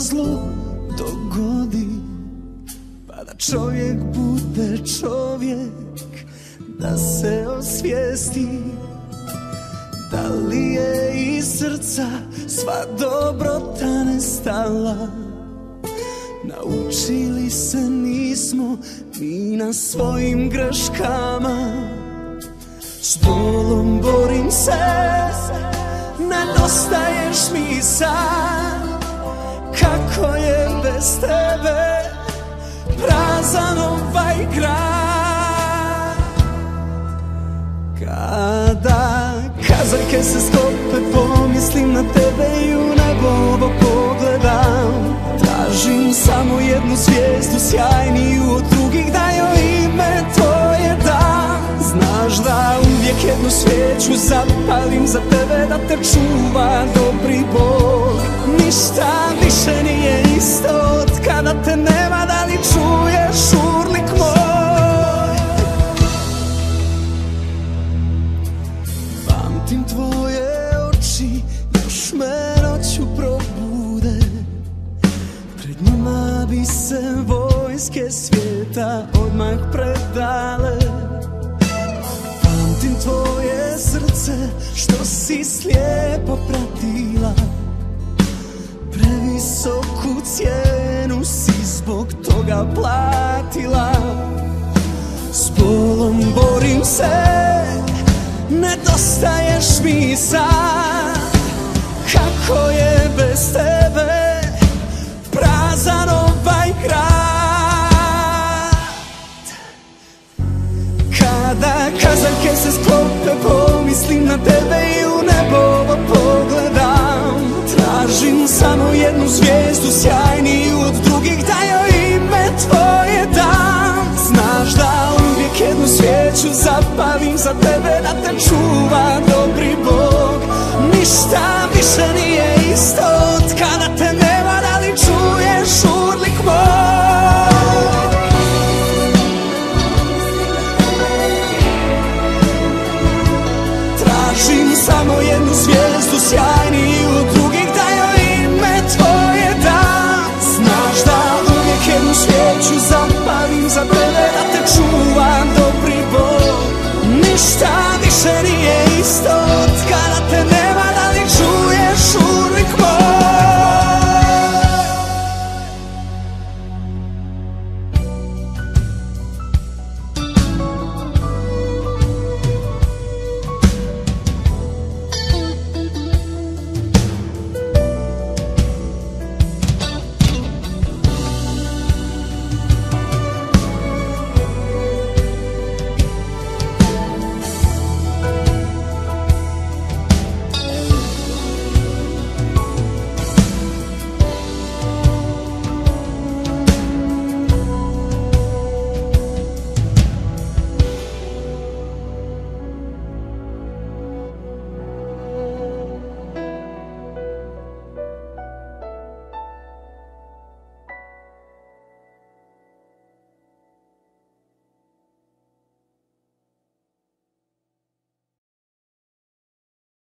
zlo dogodi Pa da čovjek bude čovjek Da se osvijesti Da li je iz srca sva dobrota nestala? Naučili se nismo mi na svojim greškama S bolom borim bez tebe prazan ovaj grad. Kada kazaljke se sklope pomislim na tebe i u nebo pogledam. Tražim samo jednu zvijezdu sjajniju od drugih da joj ime tvoje dam. Znaš da uvijek jednu svijeću zapalim za tebe da te čuva dobri Bog. Ništa više nije isto od kada te nema da li čuješ urlik moj? Pamtim tvoje oči, još me noću probude. Pred njima bi se vojske svijeta odmah predale. Pamtim tvoje srce, što si slijepo pratila. Previsoku cijenu si zbog toga platila. S bolom borim se, nedostaješ mi sad. Kako je bez tebe prazan ovaj grad? Kada kazaljke se sklope pomislim na tebe i u nebo Tražim samo jednu zvijezdu sjajniju od drugih da joj ime tvoje dam Znaš da uvijek jednu svijeću zapalim za tebe da te čuva dobri Bog. Ništa više nije isto